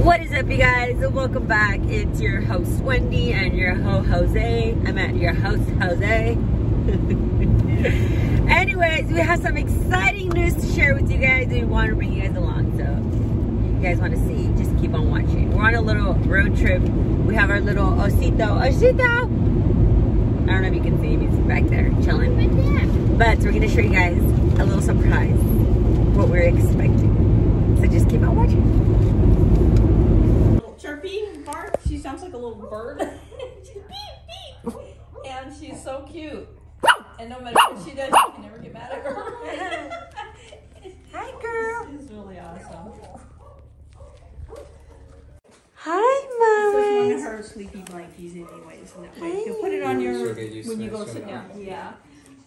What is up, you guys? Welcome back. It's your host, Wendy, and your ho Jose. I'm at your host, Jose. Anyways, we have some exciting news to share with you guys. We want to bring you guys along. So, if you guys want to see, just keep on watching. We're on a little road trip. We have our little Osito. Osito! I don't know if you can see him. He's back there chilling. But we're going to show you guys a little surprise. What we're expecting. So just keep on watching. Little chirpy bark. She sounds like a little bird. she's beep beep, and she's so cute. And no matter what she does, you can never get mad at her. Hi, girl. She's really awesome. Hi, This is one Mama. of her sleepy blankies, anyways, and that way you put it on your She'll when you go sit down. enough. Yeah.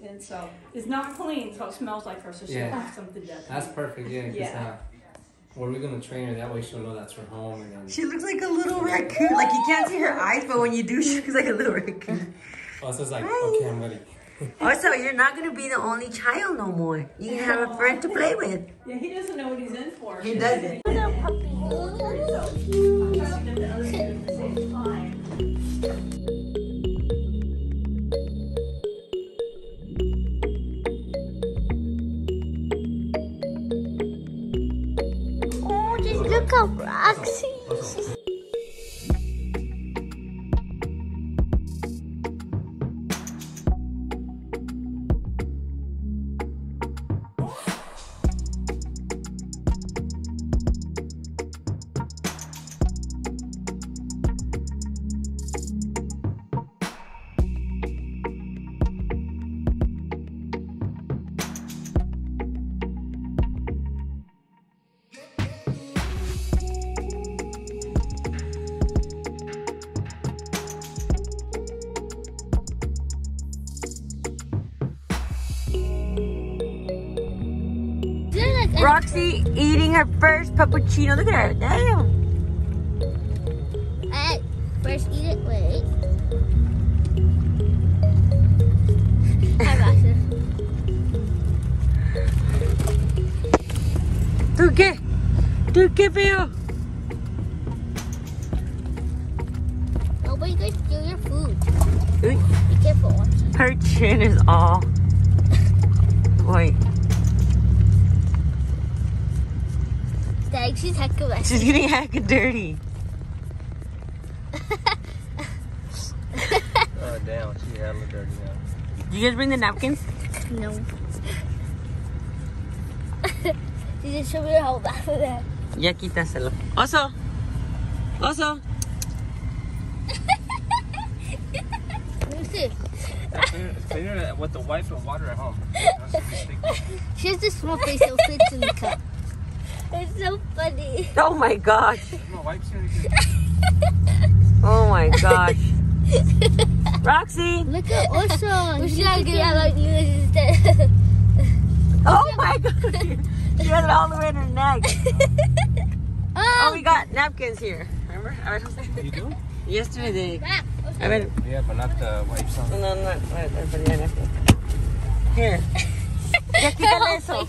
And so it's not clean, so it smells like her. So she'll Yeah. have something to. That's perfect, yeah. 'cause, Yeah. Uh, well, we're gonna train her that way. She'll know that's her home, and then She looks like a little raccoon. Like you can't see her eyes, but when you do, she looks like a little raccoon. also it's like, Hi. okay, I'm ready. Also, you're not gonna be the only child no more. You can have a friend to play with. Yeah, he doesn't know what he's in for. He doesn't. Look Roxy. Roxy eating her first puppuccino. Look at her. Damn. Hey, first eat it. Wait. Hi, Roxy. ¿Tú qué? ¿Tú qué? Nobody could steal your food. Uy, Be careful, Roxy. Her chin is all. Wait, Dang, she's heck of a- she's getting hecka dirty. Oh damn, she hella dirty now. Did you guys bring the napkins? No. she just showed me how bad of that. Ya quítaselo. Oso. Oso. Let me see. Clean her with the wipe and water at home. She has this small face that fits in the cup. It's so funny. Oh my gosh. My wipes here. Oh my gosh. Roxy. Look at also. We should have get about you instead. Oh my gosh. She has it all the way in her neck. Oh, we got napkins here. Remember? A ver, Jose. You do? Yesterday they. Back. A ver. Yeah, but not the wipes on. No, no, no. Wait, wait, wait, yeah, napkin. Here. Ya quítale eso.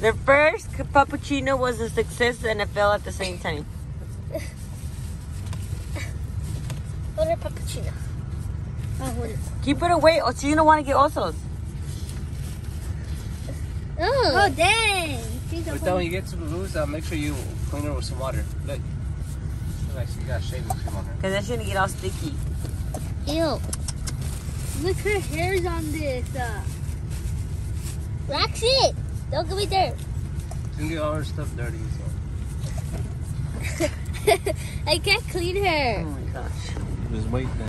Faces it. Their first cappuccino was a success and a fail at the same time. What a puppuccino. Oh, Keep it away or she's gonna want to get osos. Oh, oh dang. She's But then when you get to the loose, uh, make sure you clean her with some water. Look. Look like she got shaving cream on her. Because that's gonna get all sticky. Ew. Look, her hair's on this. Uh... Roxy, don't give me dirt. She's gonna get all her stuff dirty. So. I can't clean her. Oh my gosh. Just wait then.